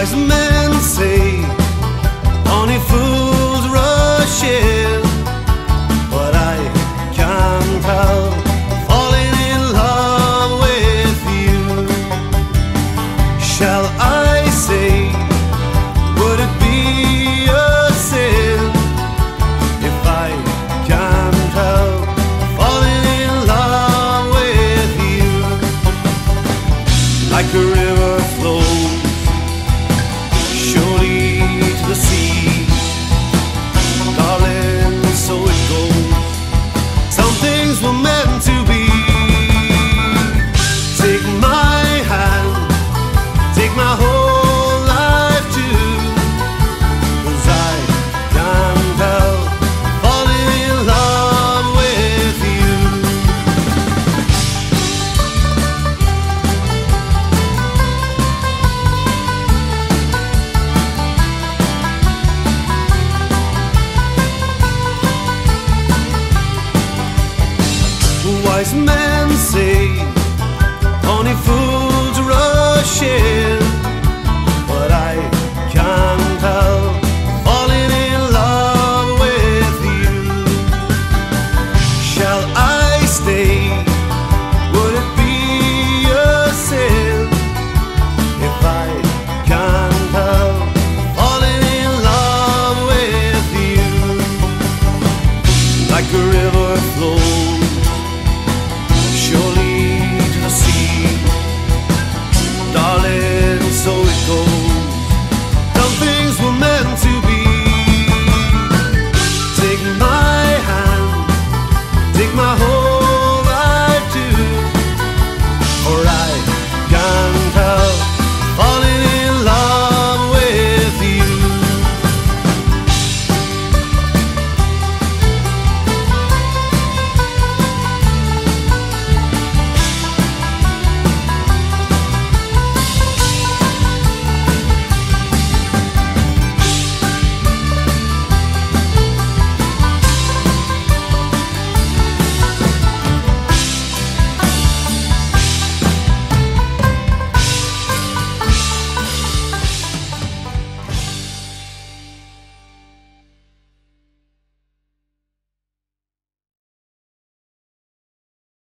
wise men say only fools rush in, but I can't help falling in love with you. Shall I say, would it be a sin if I can't help falling in love with you? Like a river flows wise men say only fools rush in, but I can't help falling in love with you. Shall I stay? Would it be a sin if I can't help? Falling in love with you? Like a river flows